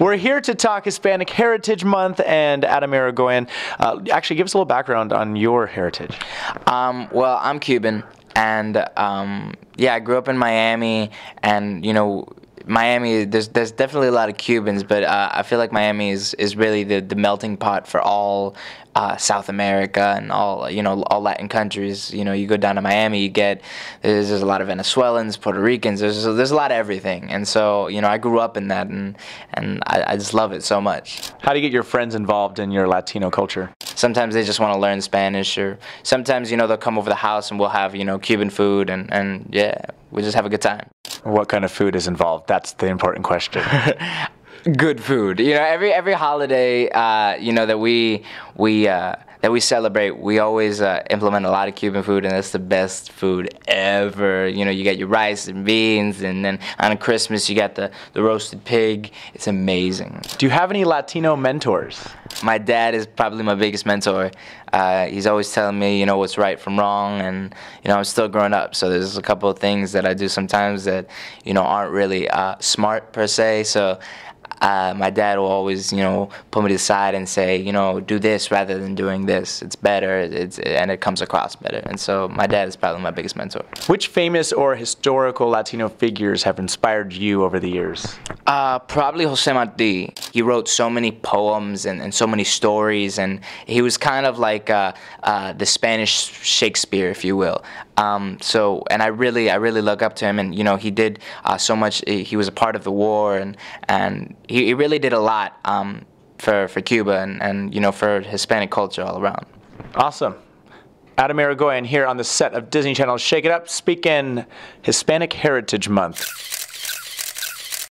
We're here to talk Hispanic Heritage Month, and Adam Irigoyen, uh, actually, give us a little background on your heritage. Um, well, I'm Cuban, and um, yeah, I grew up in Miami, and you know, Miami, there's there's definitely a lot of Cubans, but uh, I feel like Miami is, is really the, the melting pot for all uh, South America and all you know all Latin countries. You know, you go down to Miami, you get there's, there's a lot of Venezuelans, Puerto Ricans. There's there's a lot of everything, and so you know I grew up in that, and and I, I just love it so much. How do you get your friends involved in your Latino culture? Sometimes they just want to learn Spanish, or sometimes you know they'll come over the house and we'll have you know Cuban food, and and yeah, we just have a good time. What kind of food is involved? That's the important question. good food. You know, every every holiday, uh, you know that we we uh, that we celebrate, we always uh, implement a lot of Cuban food, and that's the best food ever. You know, you get your rice and beans, and then on Christmas you got the the roasted pig. It's amazing. Do you have any Latino mentors? My dad is probably my biggest mentor. Uh, he's always telling me, you know, what's right from wrong, and you know, I'm still growing up, so there's a couple of things that I do sometimes that you know aren't really uh, smart per se. So uh, my dad will always, you know, put me to the side and say, you know, do this rather than doing this. It's better, it's, and it comes across better. And so my dad is probably my biggest mentor. Which famous or historical Latino figures have inspired you over the years? Uh, probably Jose Marti. He wrote so many poems and, and so many stories, and he was kind of like uh, uh, the Spanish Shakespeare, if you will. Um, so, and I really, I really look up to him, and you know, he did uh, so much. He was a part of the war, and and he, he really did a lot um, for for Cuba and and you know for Hispanic culture all around. Awesome. Adam Irigoyen here on the set of Disney Channel's Shake It Up, speaking Hispanic Heritage Month.